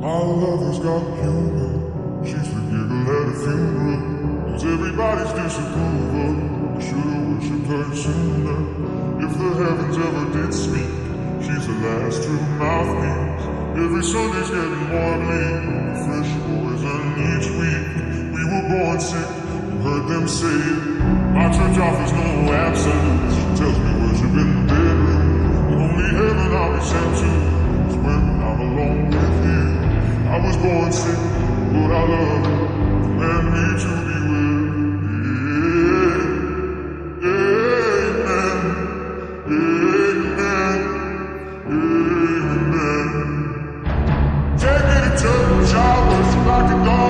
My lover's got humor. She's the giggle at a funeral. Knows everybody's disapproval. I should've worshipped her sooner. If the heavens ever did speak, she's the last true mouthpiece. Every Sunday's getting more bleak. Fresh poison each week. We were born sick. You heard them say it. My church offers no absolutes. Was born sick, but I love you. To be I worship like a dog